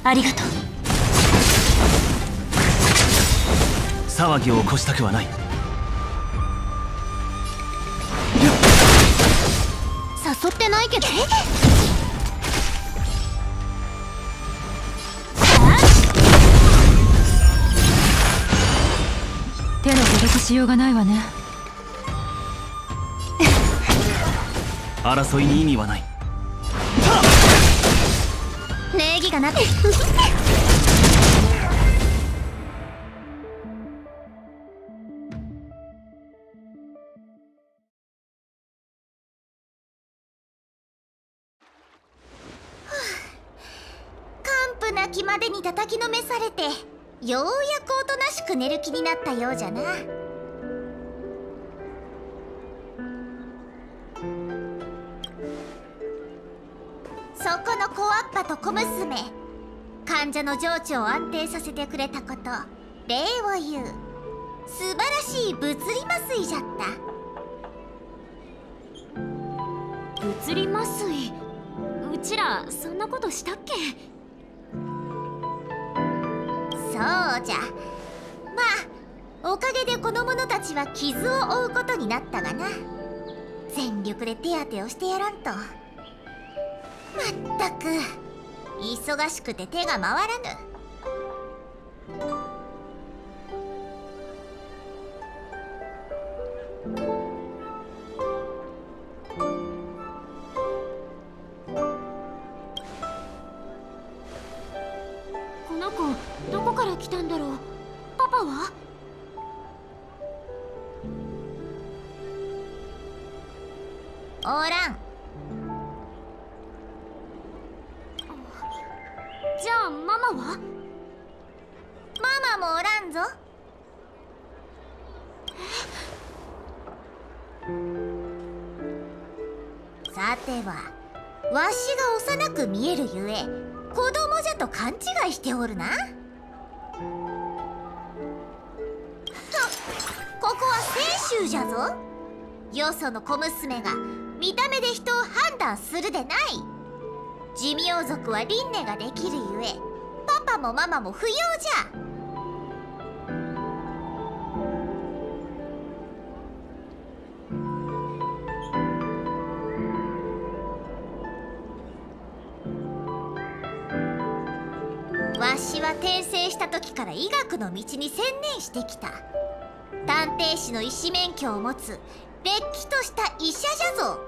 た。ありがとう。騒ぎを起こしたくはない。誘ってないけど。え？しようがないわね。争いに意味はない。礼儀がなって完膚なきまでに叩きのめされてようやくおとなしく寝る気になったようじゃな小娘。患者の情緒を安定させてくれたこと礼を言う。素晴らしい物理麻酔じゃった。物理麻酔？うちらそんなことしたっけ？そうじゃ。まあおかげでこの者たちは傷を負うことになったがな。全力で手当てをしてやらんと。まったく忙しくて手が回らぬ。小娘が見た目で人を判断するでない。寿命族は輪廻ができるゆえパパもママも不要じゃ。わしは転生した時から医学の道に専念してきた。探偵士の医師免許を持つれっきとした医者じゃぞ。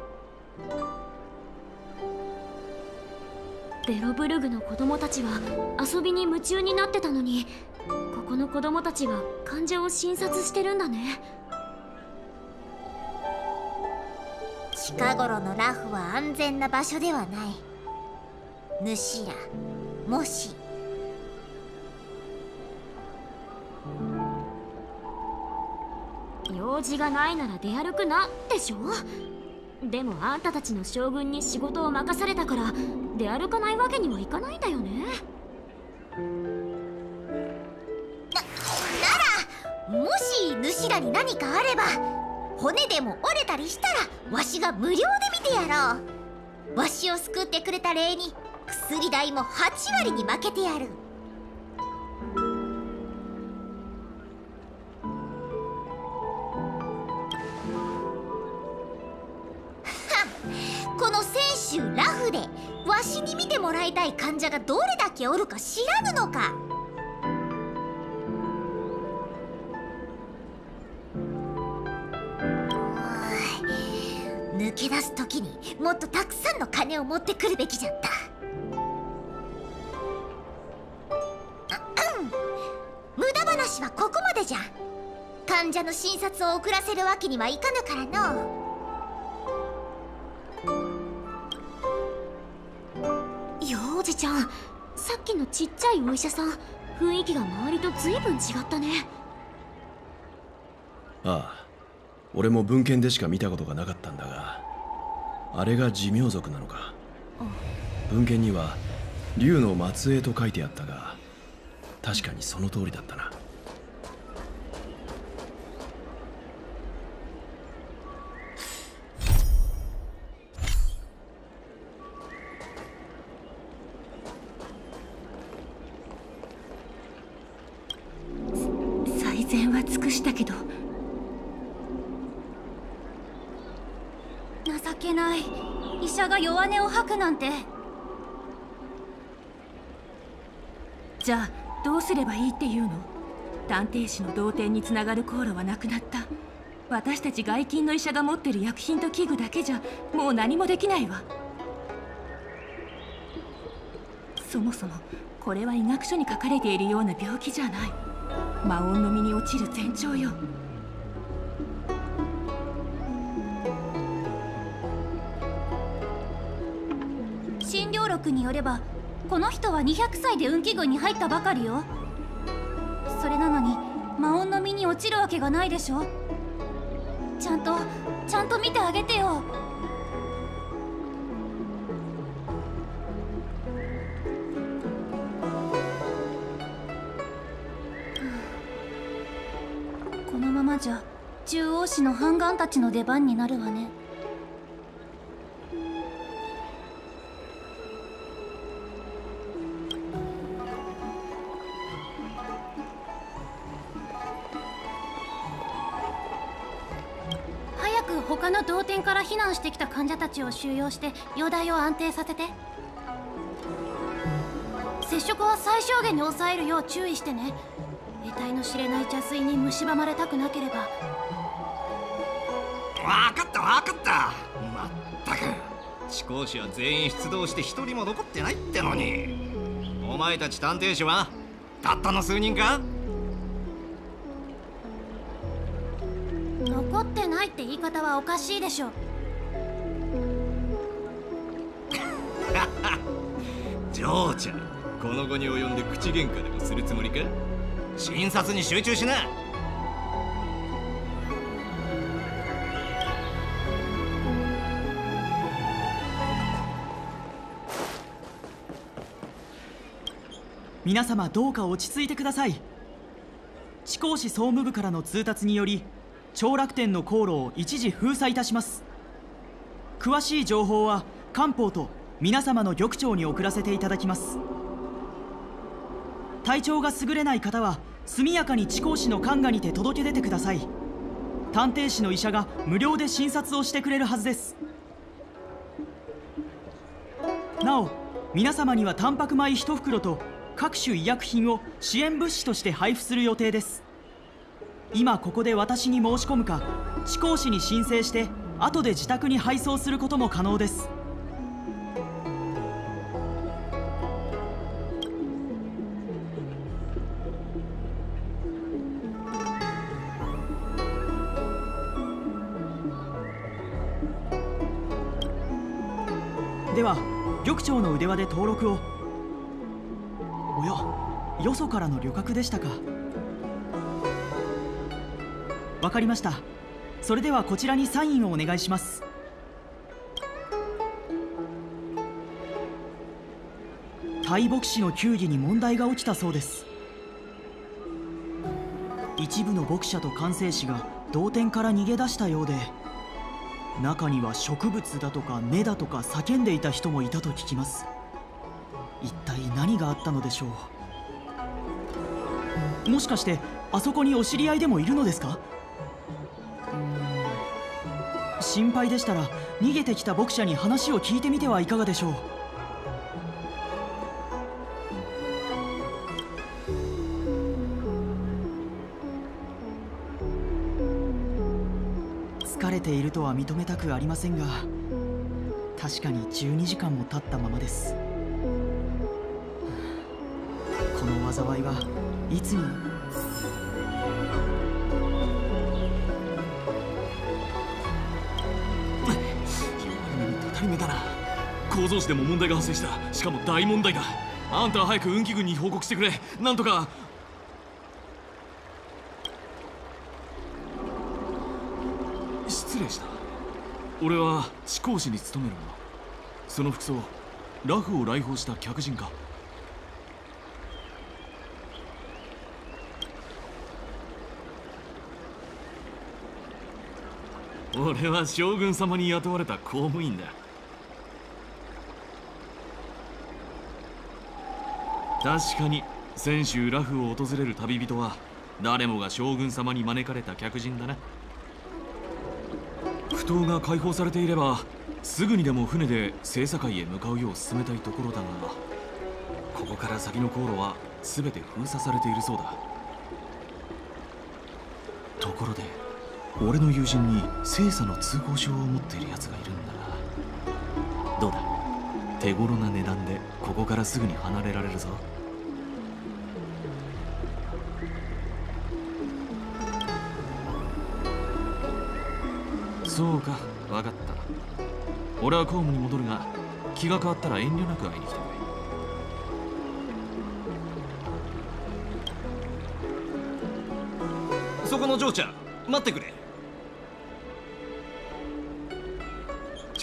ベロブルグの子供たちは遊びに夢中になってたのにここの子供たちは患者を診察してるんだね。近頃のラフは安全な場所ではない。主らもし用事がないなら出歩くな。でしょでもあんたたちの将軍に仕事を任されたから出歩かないわけにはいかないんだよね。なならもし主らに何かあれば骨でも折れたりしたらわしが無料で見てやろう。わしを救ってくれた礼に薬代も8割に負けてやる。この泉州ラフでわしに見てもらいたい患者がどれだけおるか知らぬのか。抜け出す時にもっとたくさんの金を持ってくるべきじゃった。(clears throat) 無駄話はここまでじゃ。患者の診察を遅らせるわけにはいかぬからの。幼児ちゃん。さっきのちっちゃいお医者さん雰囲気が周りと随分違ったね。ああ。俺も文献でしか見たことがなかったんだがあれが寿命族なのか。文献には竜の末裔と書いてあったが確かにその通りだったな善は尽くしたけど。情けない。医者が弱音を吐くなんて。じゃあどうすればいいっていうの？探偵士の同点につながる航路はなくなった。私たち外勤の医者が持ってる薬品と器具だけじゃもう何もできないわ。そもそもこれは医学書に書かれているような病気じゃない。魔音の身に落ちる前兆よ。診療録によればこの人は200歳で運気軍に入ったばかりよ。それなのに魔音の身に落ちるわけがないでしょ。ちゃんとちゃんと見てあげてよ。中央市の半眼たちの出番になるわね。早く他の同点から避難してきた患者たちを収容して容体を安定させて。接触は最小限に抑えるよう注意してね。得体の知れない邪水に蝕まれたくなければ。分かった分かった。まったく。思考士は全員出動して一人も残ってないってのに。お前たち探偵士はたったの数人か？残ってないって言い方はおかしいでしょ。(laughs) 嬢ちゃんこの後に及んで口喧嘩でもするつもりか？診察に集中しな皆様どうか落ち着いてください。地高市総務部からの通達により長楽天の航路を一時封鎖いたします。詳しい情報は官報と皆様の玉長に送らせていただきます。体調が優れない方は速やかに地高市の官下にて届け出てください。探偵士の医者が無料で診察をしてくれるはずです。なお皆様にはタンパク米1袋と各種医薬品を支援物資として配布する予定です。今ここで私に申し込むか地高市に申請して後で自宅に配送することも可能です。では玉長の腕輪で登録を。おやよそからの旅客でしたか。わかりました。それではこちらにサインをお願いします。大牧師の球技に問題が起きたそうです。一部の牧者と管制士が同点から逃げ出したようで中には植物だとか根だとか叫んでいた人もいたと聞きます。一体何があったのでしょう？もしかしてあそこにお知り合いでもいるのですか？心配でしたら逃げてきた牧者に話を聞いてみてはいかがでしょう？疲れているとは認めたくありませんが確かに12時間も経ったままです。災いはいつに当たり目だな。構造士でも問題が発生した。しかも大問題だ。あんたは早く運気軍に報告してくれ。なんとか。失礼した。俺は地高士に勤める者。その服装ラフを来訪した客人か俺は将軍様に雇われた公務員だ。確かに先週ラフを訪れる旅人は誰もが将軍様に招かれた客人だな。不当が解放されていればすぐにでも船で聖境へ向かうよう進めたいところだがここから先の航路は全て封鎖されているそうだ。ところで俺の友人に精査の通行証を持っている奴がいるんだがどうだ？手頃な値段でここからすぐに離れられるぞ。そうか分かった。俺は公務に戻るが気が変わったら遠慮なく会いに来てくれ。そこの嬢ちゃん待ってくれ。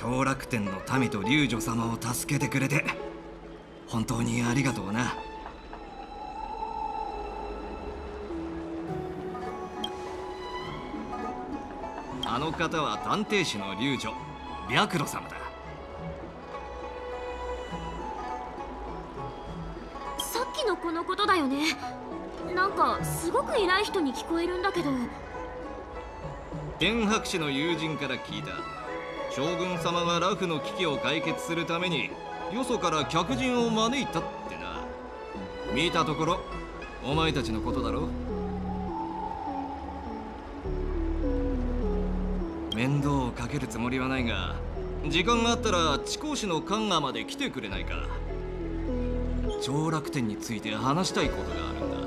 長楽天の民と龍女様を助けてくれて本当にありがとうな。あの方は探偵士の龍女白露様だ。さっきの子のことだよね。なんかすごく偉い人に聞こえるんだけど。天白氏の友人から聞いた将軍様がラフの危機を解決するためによそから客人を招いたってな。見たところお前たちのことだろ面倒をかけるつもりはないが時間があったら地高市のカンガまで来てくれないか。長楽天について話したいことがあるんだ。